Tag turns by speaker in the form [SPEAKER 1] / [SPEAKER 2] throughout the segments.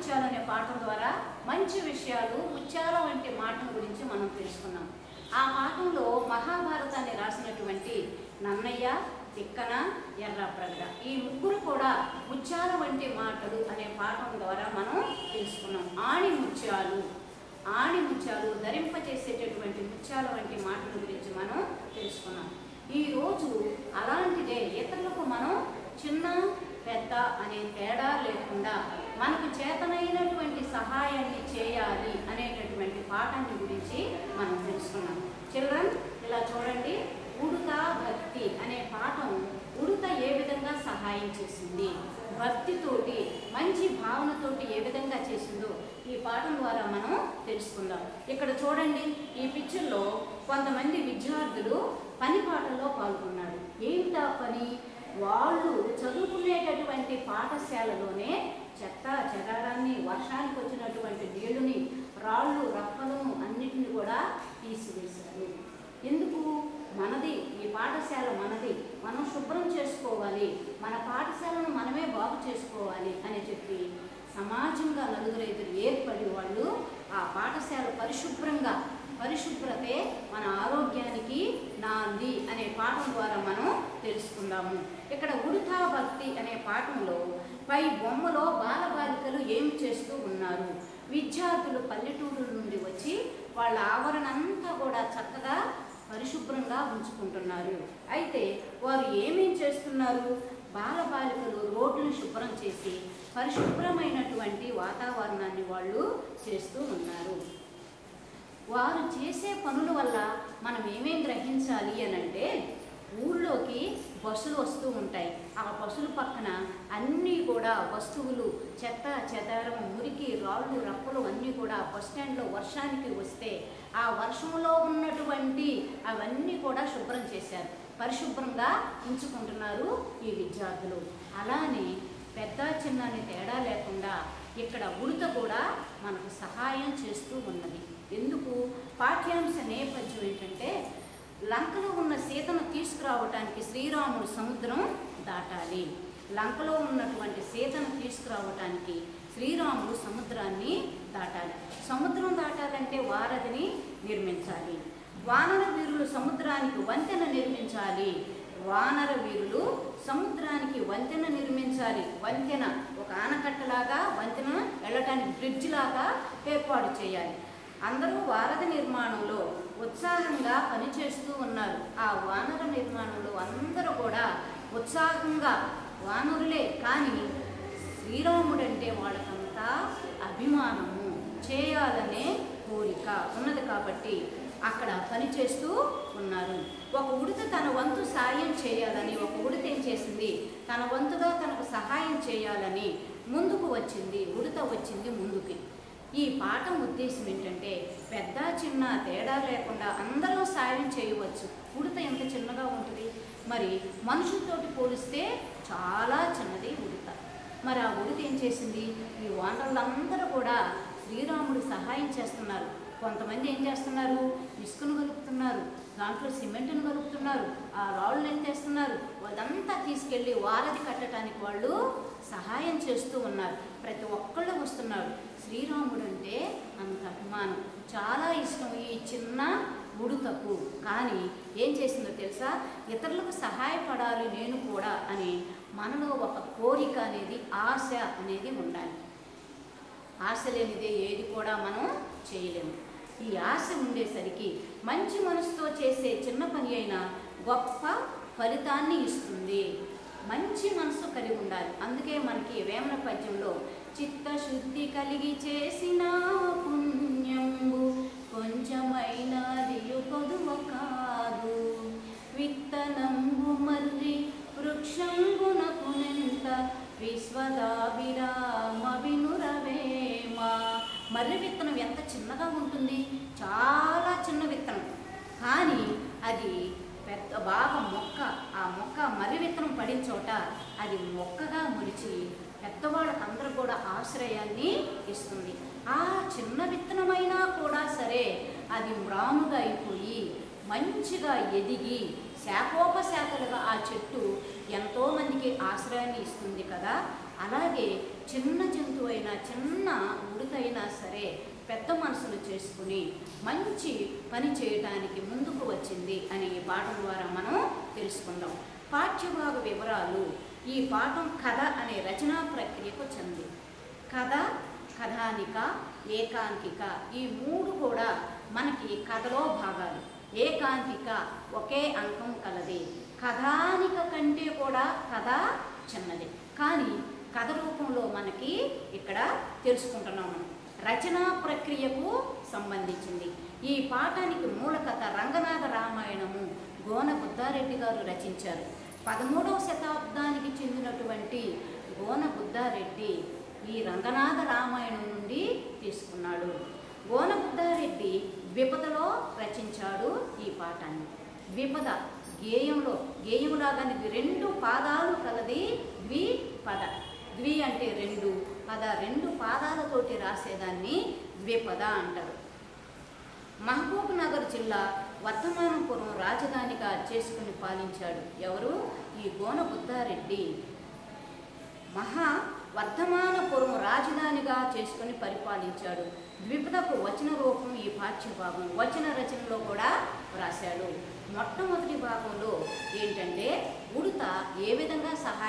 [SPEAKER 1] ముత్యాలు అనే పాఠం ద్వారా మంచి విషయాలు ముత్యాల వంటి మాటల గురించి మనం తెలుసుకున్నాం. ఆ పాఠంలో మహాభారతాన్ని రాసినటువంటి నన్నయ్య తిక్కన ఎర్రప్రగడ ఈ ముగ్గురు కూడా ముత్యాల వంటి మాటలు అనే పాఠం ద్వారా మనం తెలుసుకున్నాం. ఆణి ముత్యాలు ఆణి ముత్యాలు ధరింపచేసేటటువంటి ముత్యాల వంటి మాటల గురించి మనం తెలుసుకున్నాం. ఈరోజు అలాంటిదే ఇతరులకు మనం చిన్న పెద్ద అనే తేడా లేకుండా మనకు చేతనైనటువంటి సహాయాన్ని చేయాలి అనేటటువంటి పాఠాన్ని గురించి మనం తెలుసుకున్నాం. చిల్డ్రన్ ఇలా చూడండి ఉడుత భక్తి అనే పాఠం ఉడుత ఏ విధంగా సహాయం చేసింది? భక్తితోటి మంచి భావనతోటి ఏ విధంగా చేసిందో ఈ పాఠం ద్వారా మనం తెలుసుకుందాం. ఇక్కడ చూడండి ఈ పిక్చర్లో కొంతమంది విద్యార్థులు పని పాటల్లో పాల్గొన్నారు. ఏమిటా పని? వాళ్ళు చదువుకునేటటువంటి పాఠశాలలోనే చెత్త చెదారాన్ని వర్షానికి వచ్చినటువంటి నీళ్ళుని రాళ్ళు రప్పలను అన్నిటిని కూడా తీసివేశారు ఎందుకు మనది ఈ పాఠశాల మనది. మనం శుభ్రం చేసుకోవాలి. మన పాఠశాలను మనమే బాగు చేసుకోవాలి అని చెప్పి సమాజంగా నలుగురు ఐదుగురు ఏర్పడి వాళ్ళు ఆ పాఠశాల పరిశుభ్రంగా పరిశుభ్రతే మన ఆరోగ్యానికి నాంది అనే పాఠం ద్వారా మనం తెలుసుకుందాము. ఇక్కడ ఉడుతా భక్తి అనే పాఠంలో పై బొమ్మలో బాలబాలికలు ఏం చేస్తూ ఉన్నారు? విద్యార్థులు పల్లెటూరు నుండి వచ్చి వాళ్ళ ఆవరణ అంతా కూడా చక్కగా పరిశుభ్రంగా ఉంచుకుంటున్నారు. అయితే వారు ఏమేం చేస్తున్నారు? బాలబాలికలు రోడ్లను శుభ్రం చేసి పరిశుభ్రమైనటువంటి వాతావరణాన్ని వాళ్ళు చేస్తూ ఉన్నారు. వారు చేసే పనుల వల్ల మనం ఏమేం గ్రహించాలి అని అంటే ఊళ్ళోకి బస్సులు వస్తూ ఉంటాయి. ఆ పశువుల పక్కన అన్నీ కూడా వస్తువులు చెత్త చెదారం మురికి రాళ్ళు రప్పలు అన్నీ కూడా బస్ స్టాండ్లో వర్షానికి వస్తే ఆ వర్షంలో ఉన్నటువంటి అవన్నీ కూడా శుభ్రం చేశారు. పరిశుభ్రంగా ఉంచుకుంటున్నారు ఈ విద్యార్థులు. అలానే పెద్ద చిన్నని తేడా లేకుండా ఇక్కడ ఉడత కూడా మనకు సహాయం చేస్తూ ఉన్నది. ఎందుకు? పాఠ్యాంశ నేపథ్యం లంకలో ఉన్న సీతను తీసుకురావటానికి శ్రీరాముడు సముద్రం దాటాలి. లంకలో ఉన్నటువంటి సీతను తీసుకురావటానికి శ్రీరాముడు సముద్రాన్ని దాటాలి. సముద్రం దాటాలంటే వారధిని నిర్మించాలి. వానర వీరులు సముద్రానికి వంతెన నిర్మించాలి. వానర వీరులు సముద్రానికి వంతెన నిర్మించాలి. వంతెన ఒక ఆనకట్టలాగా వంతెన వెళ్ళటానికి బ్రిడ్జ్ లాగా ఏర్పాటు చేయాలి. అందరూ వారధి నిర్మాణంలో ఉత్సాహంగా పనిచేస్తూ ఉన్నారు. ఆ వానర నిర్మాణంలో అందరూ కూడా ఉత్సాహంగా వానరులే కానీ శ్రీరాముడంటే వాళ్ళకంతా అభిమానము చేయాలనే కోరిక ఉన్నది కాబట్టి అక్కడ పనిచేస్తూ ఉన్నారు. ఒక ఉడత తన వంతు సాయం చేయాలని ఒక ఉడత ఏం చేసింది? తన వంతుగా తనకు సహాయం చేయాలని ముందుకు వచ్చింది ఉడత వచ్చింది ముందుకి. ఈ పాఠం ఉద్దేశం ఏంటంటే పెద్ద చిన్న తేడా లేకుండా అందరం సాయం చేయవచ్చు. ఉడత ఎంత చిన్నగా ఉంటుంది? మరి మనుషులతోటి పోలిస్తే చాలా చిన్నది ఉడత. మరి ఆ ఉడత ఏం చేసింది? ఈ వానరులందరూ కూడా శ్రీరాముడు సహాయం చేస్తున్నారు. కొంతమంది ఏం చేస్తున్నారు? ఇసుకను కలుపుతున్నారు దాంట్లో సిమెంట్ను కలుపుతున్నారు. ఆ రాళ్ళు ఎత్తేస్తున్నారు వాళ్ళంతా తీసుకెళ్ళి వారధి కట్టడానికి వాళ్ళు సహాయం చేస్తూ ఉన్నారు. ప్రతి ఒక్కళ్ళు వస్తున్నారు. శ్రీరాముడు అంటే అంత అభిమానం. చాలా ఇష్టం ఈ చిన్న ఉడుతకు కానీ ఏం చేసిందో తెలుసా? ఇతరులకు సహాయపడాలి నేను కూడా అని మనలో ఒక కోరిక అనేది ఆశ అనేది ఉండాలి. ఆశ లేనిదే ఏది కూడా మనం చేయలేము. ఈ ఆశ ఉండేసరికి మంచి మనసుతో చేసే చిన్న పని అయినా గొప్ప ఫలితాన్ని ఇస్తుంది. మంచి మనసు కలిగి ఉండాలి. అందుకే మనకి వేమన పద్యంలో చిత్తశుద్ధి కలిగి చేసిన పుణ్యంబు కొంచెమైనది పొదువ కాదు. విత్తనంబు మర్రి వృక్షంబునకునెంత విశ్వదాభిరామ వినురవేమ మర్రి విత్తనం ఎంత చిన్నగా ఉంటుంది చాలా చిన్న విత్తనం. కానీ అది పెద్ద బాగా మొక్క ఆ మొక్క మర్రి విత్తనం పడిన చోట అది మొక్కగా మురిచి పెద్దవాళ్ళకందరూ కూడా ఆశ్రయాన్ని ఇస్తుంది. ఆ చిన్న విత్తనమైనా కూడా సరే అది మ్రాముగా అయిపోయి మంచిగా ఎదిగి శాఖోపశాఖలుగా ఆ చెట్టు ఎంతోమందికి ఆశ్రయాన్ని ఇస్తుంది కదా. అలాగే చిన్న జంతువు అయినా చిన్న ఉడుతైనా సరే పెద్ద మనసులు చేసుకుని మంచి పని చేయటానికి ముందుకు వచ్చింది అని ఈ పాఠం ద్వారా మనం తెలుసుకుందాం. పాఠ్యభాగ వివరాలు ఈ పాఠం కథ అనే రచనా ప్రక్రియకు చెంది. కథ కథానిక ఏకాంకిక ఈ మూడు కూడా మనకి కథలో భాగాలు. ఏకాంకిక ఒకే అంకం కలది. కథానిక కంటే కూడా కథ చిన్నది. కానీ కథ రూపంలో మనకి ఇక్కడ తెలుసుకుంటున్నాం మనం. రచనా ప్రక్రియకు సంబంధించింది. ఈ పాఠానికి మూల కథ రంగనాథ రామాయణము. గోన బుద్ధారెడ్డి గారు రచించారు. పదమూడవ శతాబ్దానికి చెందినటువంటి గోన బుద్ధారెడ్డి ఈ రంగనాథ రామాయణం నుండి తీసుకున్నాడు. గోన బుద్ధారెడ్డి ద్విపదలో రచించాడు ఈ పాఠాన్ని. ద్విపద గేయంలో గేయములాగానే రెండు పాదాలు కలది ద్విపద ద్వి అంటే రెండు పద రెండు పాదాలతోటి రాసేదాన్ని ద్విపద అంటారు. మహబూబ్ నగర్ జిల్లా వర్ధమానపురం రాజధానిగా చేసుకుని పాలించాడు ఎవరు? ఈ గోనబుద్ధారెడ్డి మహా వర్ధమానపురం రాజధానిగా చేసుకుని పరిపాలించాడు. ద్విపదకు వచన రూపం ఈ పాఠ్యభాగం. వచన రచనలో కూడా వ్రాశాడు. మొట్టమొదటి భాగంలో ఈ ఏ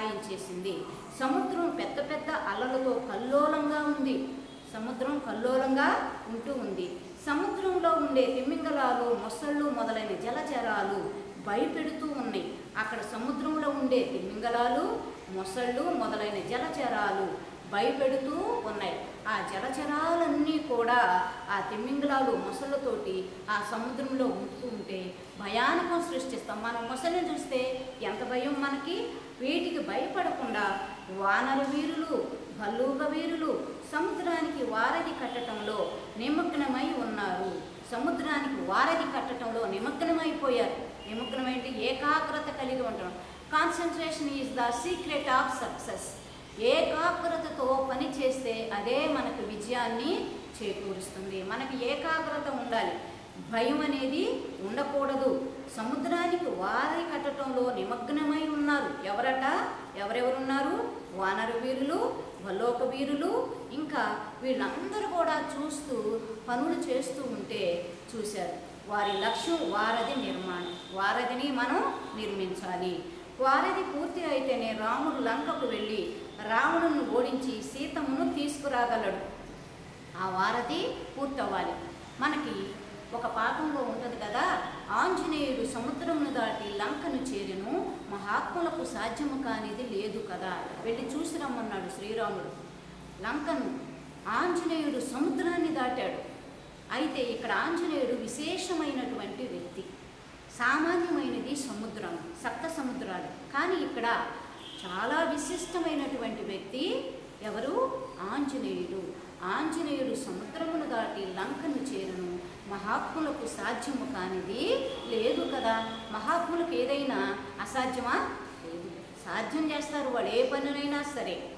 [SPEAKER 1] సహాయం చేసింది. సముద్రం పెద్ద పెద్ద అలలతో కల్లోలంగా ఉంది. సముద్రం కల్లోలంగా ఉంటూ ఉంది. సముద్రంలో ఉండే తిమ్మింగలాలు మొసళ్ళు మొదలైన జలచరాలు భయపెడుతూ ఉన్నాయి. అక్కడ సముద్రంలో ఉండే తిమ్మింగలాలు మొసళ్ళు మొదలైన జలచరాలు భయపెడుతూ ఉన్నాయి. ఆ జలచరాలన్నీ కూడా ఆ తిమ్మింగలాలు మొసళ్ళతోటి ఆ సముద్రంలో ఉంటూ ఉంటే భయానకం సృష్టిస్తాం మనం మొసళ్ళని చూస్తే ఎంత భయం మనకి? వీటికి భయపడకుండా వానర వీరులు భల్లూక వీరులు సముద్రానికి వారధి కట్టడంలో నిమగ్నమై ఉన్నారు. సముద్రానికి వారధి కట్టడంలో నిమగ్నమైపోయారు. నిమగ్నమైంటే ఏకాగ్రత కలిగి ఉండడం concentration is the secret of success ఏకాగ్రతతో పని చేస్తే అదే మనకు విజయాన్ని చేకూరుస్తుంది. మనకి ఏకాగ్రత ఉండాలి. భయం అనేది ఉండకూడదు. సముద్రానికి వారి కట్టడంలో నిమగ్నమై ఎవరెవరున్నారు? వానర వీరులు వల్లోక వీరులు ఇంకా వీళ్ళందరూ కూడా చూస్తూ పనులు చేస్తూ ఉంటే చూశారు. వారి లక్ష్యం వారధి నిర్మాణం. వారధిని మనం నిర్మించాలి. వారధి పూర్తి అయితేనే రాముడు లంకకు వెళ్ళి రావణుని ఓడించి సీతమును తీసుకురాగలడు. ఆ వారధి పూర్తవ్వాలి. మనకి ఒక పాఠంలో ఉంటుంది కదా ఆంజనేయుడు సముద్రమును దాటి లంకను చేరిను మహాత్ములకు సాధ్యము కానిది లేదు కదా. వెళ్ళి చూసి రమ్మన్నాడు శ్రీరాముడు. లంకను ఆంజనేయుడు సముద్రాన్ని దాటాడు. అయితే ఇక్కడ ఆంజనేయుడు విశేషమైనటువంటి వ్యక్తి. సామాన్యమైనది సముద్రం సప్త సముద్రాలు. కానీ ఇక్కడ చాలా విశిష్టమైనటువంటి వ్యక్తి ఎవరు? ఆంజనేయుడు. ఆంజనేయుడు సముద్రమును దాటి లంకను చేరును. మహాత్ములకు సాధ్యము కానిది లేదు కదా. మహాత్ములకు ఏదైనా అసాధ్యమా? లేదు. సాధ్యం చేస్తారు వాళ్ళు ఏ పనులైనా సరే.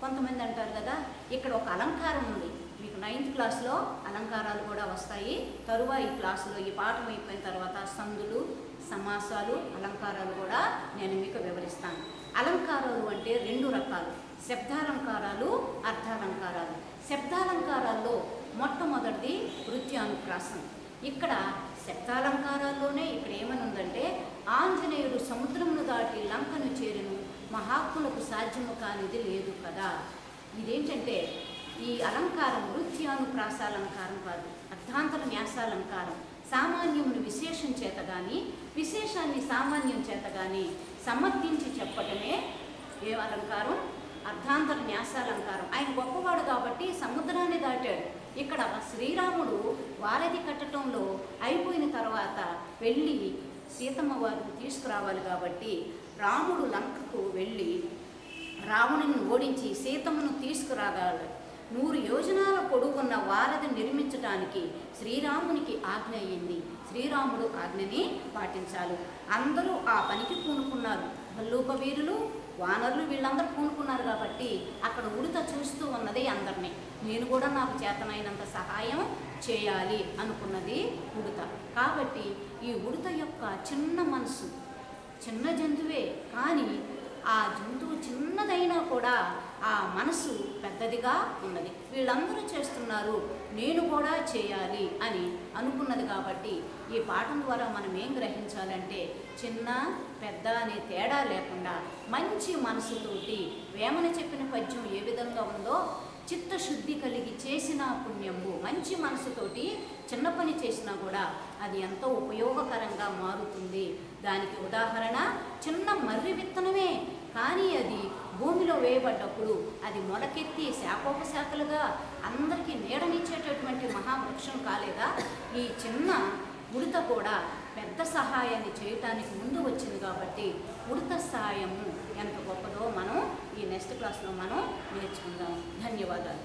[SPEAKER 1] కొంతమంది అంటారు కదా ఇక్కడ ఒక అలంకారం ఉంది. మీకు నైన్త్ క్లాస్లో అలంకారాలు కూడా వస్తాయి. తరువాయి క్లాసులో ఈ పాఠం అయిపోయిన తర్వాత సందులు సమాసాలు అలంకారాలు కూడా నేను మీకు వివరిస్తాను. అలంకారాలు అంటే రెండు రకాలు. శబ్దాలంకారాలు అర్థాలంకారాలు. శబ్దాలంకారాల్లో మొట్టమొదటిది వృత్యానుప్రాసం ఇక్కడ శబ్దాలంకారాల్లోనే ఇక్కడ ఏమనుందంటే ఆంజనేయుడు సముద్రమును దాటి లంకను చేరును మహాత్ములకు సాధ్యము కానిది లేదు కదా. ఇదేంటంటే ఈ అలంకారం వృత్యానుప్రాసాలంకారం కాదు అర్థాంతర న్యాసాలంకారం. సామాన్యమును విశేషం చేత కానీ విశేషాన్ని సామాన్యం చేత కానీ సమర్థించి చెప్పటమే ఏ అలంకారం? అర్థాంతర న్యాసాలంకారం. ఆయన గొప్పవాడు కాబట్టి సముద్రాన్ని దాటాడు. ఇక్కడ శ్రీరాముడు వారధి కట్టడంలో అయిపోయిన తర్వాత వెళ్ళి సీతమ్మ వారిని తీసుకురావాలి కాబట్టి రాముడు లంకకు వెళ్ళి రావణుని ఓడించి సీతమ్మను తీసుకురాగాలి. నూరు యోజనాల పొడుగున్న వారధి నిర్మించడానికి శ్రీరామునికి ఆజ్ఞ అయ్యింది శ్రీరాముడు ఆజ్ఞని పాటించాలి. అందరూ ఆ పనికి పూనుకున్నారు. భల్లూక వీరులు వానరులు వీళ్ళందరూ పూనుకున్నారు కాబట్టి అక్కడ ఉడత చూస్తూ ఉన్నది అందరినీ. నేను కూడా నాకు చేతనైనంత సహాయం చేయాలి అనుకున్నది ఉడత. కాబట్టి ఈ ఉడత యొక్క చిన్న మనసు చిన్న జంతువే. కానీ ఆ జంతువు చిన్నదైనా కూడా ఆ మనసు పెద్దదిగా ఉన్నది. వీళ్ళందరూ చేస్తున్నారు నేను కూడా చేయాలి అని అనుకున్నది కాబట్టి ఈ పాఠం ద్వారా మనం ఏం గ్రహించాలంటే చిన్న పెద్ద అనే తేడా లేకుండా మంచి మనసుతోటి వేమన చెప్పిన పద్యం ఏ విధంగా ఉందో చిత్తశుద్ధి కలిగి చేసిన పుణ్యము మంచి మనసుతోటి చిన్న పని చేసినా కూడా అది ఎంతో ఉపయోగకరంగా మారుతుంది. దానికి ఉదాహరణ చిన్న మర్రి విత్తనమే. కానీ అది వేయబడ్డప్పుడు అది మొలకెత్తి శాఖోపశాఖలుగా అందరికీ నీడనిచ్చేటటువంటి మహావృక్షం కాలేదా? ఈ చిన్న ఉడత కూడా పెద్ద సహాయాన్ని చేయటానికి ముందు వచ్చింది కాబట్టి ఉడత సహాయము ఎంత గొప్పదో మనం ఈ నెక్స్ట్ క్లాస్లో మనం నేర్చుకుందాం. ధన్యవాదాలు.